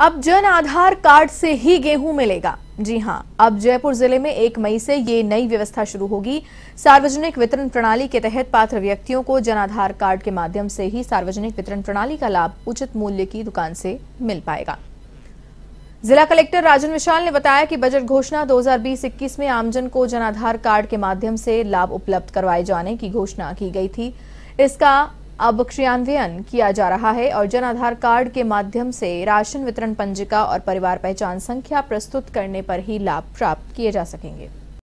अब जन आधार कार्ड से ही गेहूँ मिलेगा। जी हाँ, अब जयपुर ज़िले में एक मई से ये नई व्यवस्था शुरू होगी। सार्वजनिक वितरण प्रणाली के तहत पात्र व्यक्तियों को जन आधार कार्ड के माध्यम से ही सार्वजनिक वितरण प्रणाली का लाभ उचित मूल्य की दुकान से मिल पाएगा। जिला कलेक्टर राजन विशाल ने बताया कि बजट घोषणा 2020-21 में आमजन को जन आधार कार्ड के माध्यम से लाभ उपलब्ध करवाए जाने की घोषणा की गई थी। इसका अब क्रियान्वयन किया जा रहा है और जन आधार कार्ड के माध्यम से राशन वितरण पंजिका और परिवार पहचान संख्या प्रस्तुत करने पर ही लाभ प्राप्त किए जा सकेंगे।